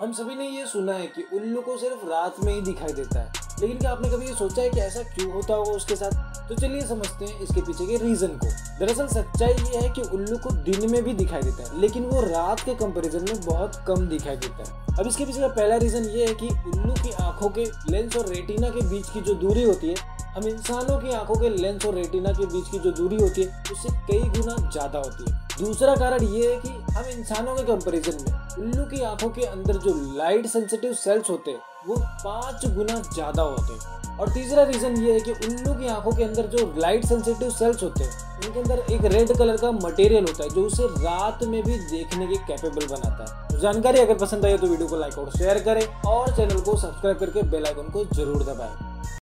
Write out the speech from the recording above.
हम सभी ने ये सुना है कि उल्लू को सिर्फ़ रात में ही दिखाई देता है। लेकिन क्या आपने कभी ये सोचा है कि ऐसा क्यों होता होगा उसके साथ? तो चलिए समझते हैं इसके पीछे के रीजन को। दरअसल सच्चाई ये है कि उल्लू को दिन में भी दिखाई देता है, लेकिन वो रात के कंपैरिजन में बहुत कम दिखाई देता है। अब इसके पीछे का पहला रीजन ये है कि उल्लू की आँखों के लेंस और रेटिना के बीच की जो दूरी होती है, हम इंसानों की आँखों के लेंस और रेटिना के बीच की जो दूरी होती है, उससे कई गुना ज़्यादा होती है। दूसरा कारण ये है कि हम इंसानों के कंपैरिजन में, उल्लू की आँखों के अंदर जो लाइट सेंसिटिव सेल्स होते हैं, वो पाँच गुना ज़्यादा होते हैं। और तीसरा रीजन ये है कि उल्लू की आँखों के अंदर जो लाइट सेंसिटिव सेल्स होते हैं, उनके अंदर एक रेड कलर का मटेरियल होता है, जो उसे रात में भी देखने के कैपेबल बनाता है। तो जानकारी अगर पसंद आई तो वीडियो को लाइक और शेयर करें और चैनल को सब्सक्राइब करके बेल आइकन को ज़रूर दबाएँ।